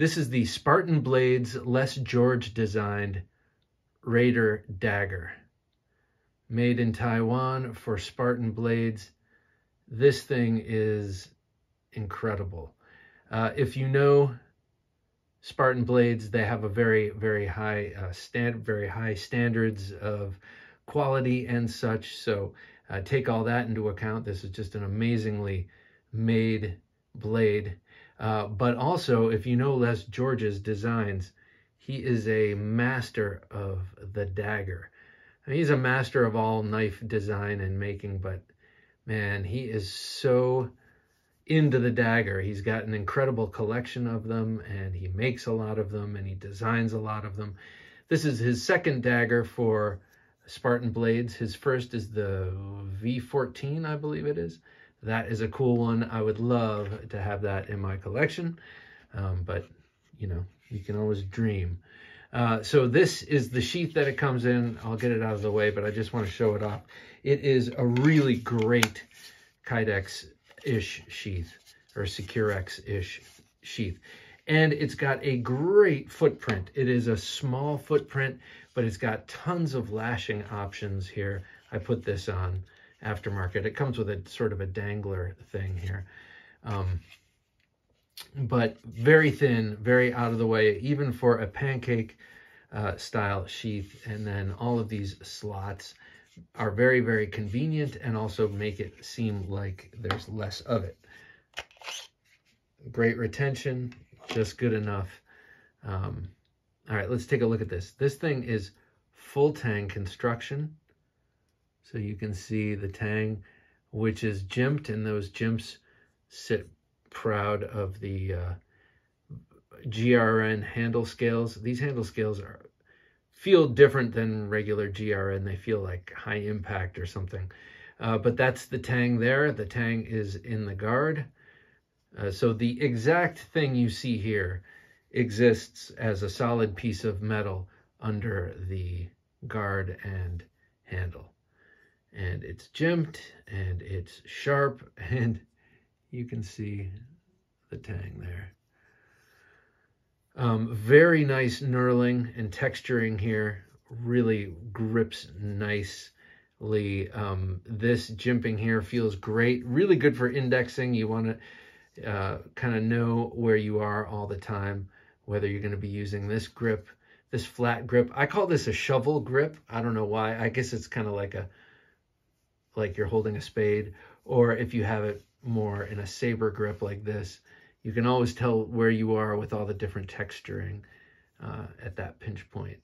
This is the Spartan Blades Les George designed Raider Dagger. Made in Taiwan for Spartan Blades. This thing is incredible. Uh, if you know Spartan Blades, they have a very, very high uh, stand, very high standards of quality and such. So uh, take all that into account. This is just an amazingly made blade. Uh, but also, if you know Les George's designs, he is a master of the dagger. I mean, he's a master of all knife design and making, but man, he is so into the dagger. He's got an incredible collection of them, and he makes a lot of them, and he designs a lot of them. This is his second dagger for Spartan Blades. His first is the V14, I believe it is. That is a cool one. I would love to have that in my collection, um, but, you know, you can always dream. Uh, so this is the sheath that it comes in. I'll get it out of the way, but I just want to show it off. It is a really great Kydex-ish sheath or Securex-ish sheath. And it's got a great footprint. It is a small footprint, but it's got tons of lashing options here. I put this on aftermarket. It comes with a sort of a dangler thing here. Um, but very thin, very out of the way, even for a pancake uh, style sheath. And then all of these slots are very, very convenient and also make it seem like there's less of it. Great retention, just good enough. Um, all right, let's take a look at this. This thing is full tang construction. So you can see the tang, which is jimped, and those jimps sit proud of the uh, GRN handle scales. These handle scales are feel different than regular GRN. They feel like high impact or something. Uh, but that's the tang there. The tang is in the guard. Uh, so the exact thing you see here exists as a solid piece of metal under the guard and handle. And it's jimped and it's sharp and you can see the tang there. Um, very nice knurling and texturing here. Really grips nicely. Um, this jimping here feels great. Really good for indexing. You want to uh, kind of know where you are all the time, whether you're going to be using this grip, this flat grip. I call this a shovel grip. I don't know why. I guess it's kind of like a like you're holding a spade, or if you have it more in a saber grip like this, you can always tell where you are with all the different texturing uh, at that pinch point.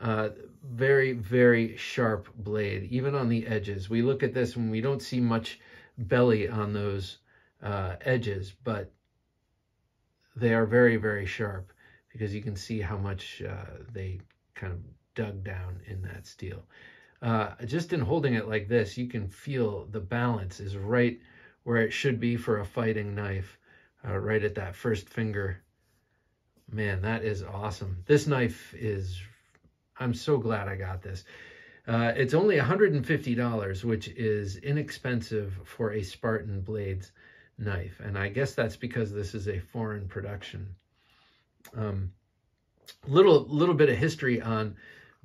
Uh, very, very sharp blade, even on the edges. We look at this and we don't see much belly on those uh, edges, but they are very, very sharp because you can see how much uh, they kind of dug down in that steel. Uh, just in holding it like this, you can feel the balance is right where it should be for a fighting knife, uh, right at that first finger. Man, that is awesome. This knife is, I'm so glad I got this. Uh, it's only $150, which is inexpensive for a Spartan Blades knife. And I guess that's because this is a foreign production. Um, little, little bit of history on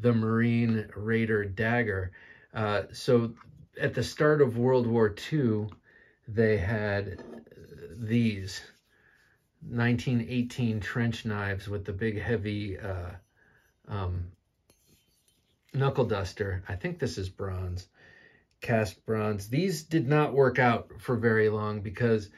the Marine Raider dagger. Uh, so at the start of World War II, they had these 1918 trench knives with the big heavy uh, um, knuckle duster. I think this is bronze, cast bronze. These did not work out for very long because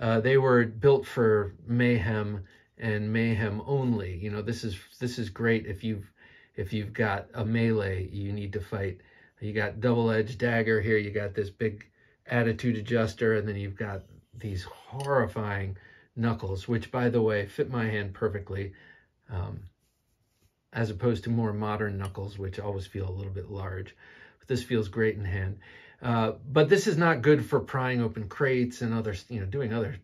uh, they were built for mayhem and mayhem only. You know, this is this is great if you've if you've got a melee you need to fight. You got double-edged dagger here. You got this big attitude adjuster, and then you've got these horrifying knuckles, which, by the way, fit my hand perfectly, um, as opposed to more modern knuckles, which always feel a little bit large. But this feels great in hand. Uh, but this is not good for prying open crates and other, you know, doing other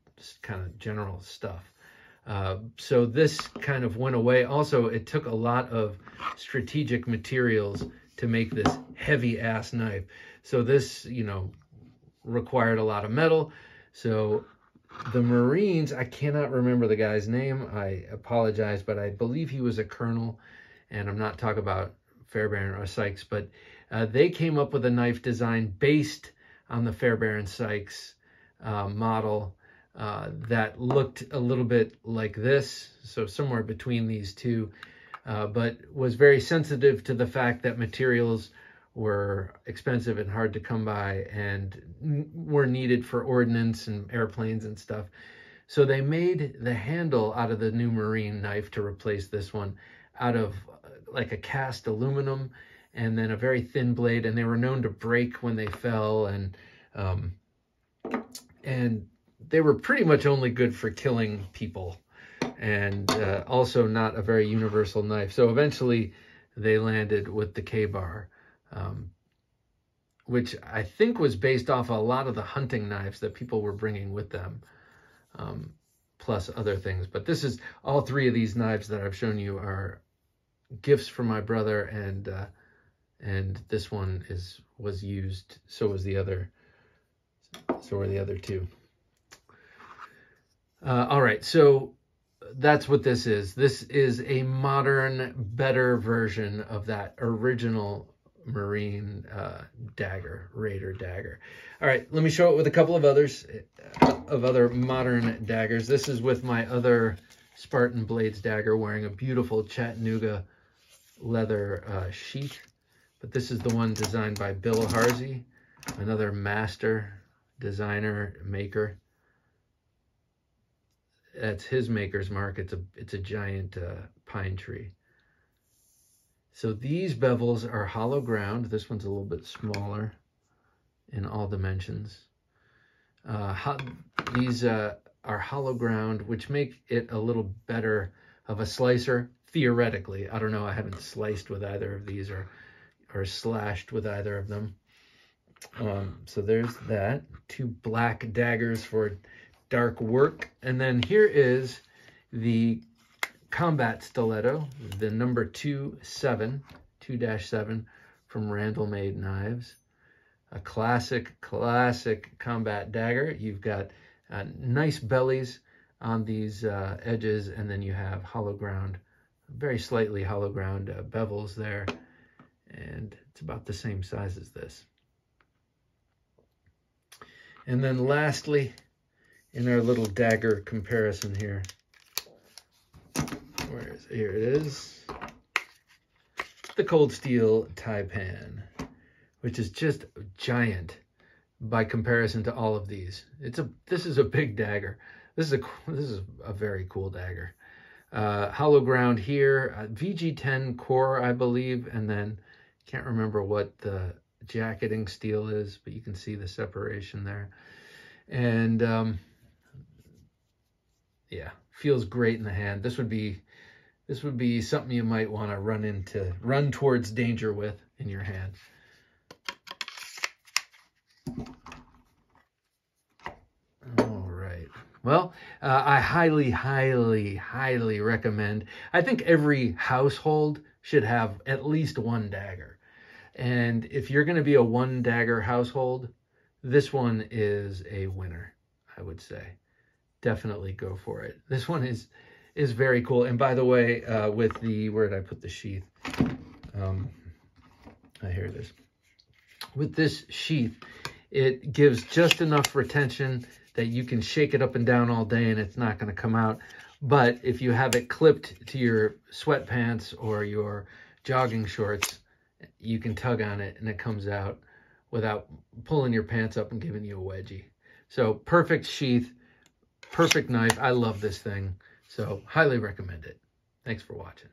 kind of general stuff. Uh, so this kind of went away. Also, it took a lot of strategic materials to make this heavy ass knife. So this, you know, required a lot of metal. So the Marines, I cannot remember the guy's name. I apologize, but I believe he was a colonel, and I'm not talking about Fairbairn or Sykes, but uh, they came up with a knife design based on the Fairbairn Sykes uh, model uh, that looked a little bit like this, so somewhere between these two, uh, but was very sensitive to the fact that materials were expensive and hard to come by and were needed for ordnance and airplanes and stuff. So they made the handle out of the new marine knife to replace this one out of uh, like a cast aluminum and then a very thin blade and they were known to break when they fell and um, and they were pretty much only good for killing people and uh, also not a very universal knife. So eventually they landed with the KA-BAR, um, which I think was based off a lot of the hunting knives that people were bringing with them, um, plus other things. But this is all three of these knives that I've shown you are gifts from my brother, and uh, and this one is was used. So was the other. So were the other two. Uh, all right, so that's what this is. This is a modern, better version of that original Marine uh, dagger, Raider dagger. All right, let me show it with a couple of others, uh, of other modern daggers. This is with my other Spartan Blades dagger wearing a beautiful Chattanooga leather uh, sheath. But this is the one designed by Bill Harsey, another master designer, maker. That's his maker's mark. It's a, it's a giant uh, pine tree. So these bevels are hollow ground. This one's a little bit smaller in all dimensions. Uh, these uh, are hollow ground, which make it a little better of a slicer, theoretically. I don't know, I haven't sliced with either of these or, or slashed with either of them. Um, so there's that. Two black daggers for dark work. And then here is the combat stiletto, the number 2-7, 2-7 from Randall Made Knives. A classic, classic combat dagger. You've got uh, nice bellies on these uh, edges, and then you have hollow ground, very slightly hollow ground uh, bevels there, and it's about the same size as this. And then lastly, in our little dagger comparison here, where is it? Here it is. The Cold Steel Taipan, which is just giant by comparison to all of these. It's a this is a big dagger. This is a this is a very cool dagger. Uh, hollow ground here, uh, VG10 core, I believe, and then can't remember what the jacketing steel is, but you can see the separation there. And um, yeah, feels great in the hand. This would be this would be something you might want to run into, run towards danger with in your hand. All right. Well, uh, I highly, highly, highly recommend. I think every household should have at least one dagger. And if you're going to be a one dagger household, this one is a winner, I would say. Definitely go for it. This one is is very cool. And by the way, uh, with the, where did I put the sheath? Um, oh, here it is. With this sheath, it gives just enough retention that you can shake it up and down all day and it's not going to come out. But if you have it clipped to your sweatpants or your jogging shorts, you can tug on it and it comes out without pulling your pants up and giving you a wedgie. So perfect sheath, perfect knife. I love this thing. So highly recommend it. Thanks for watching.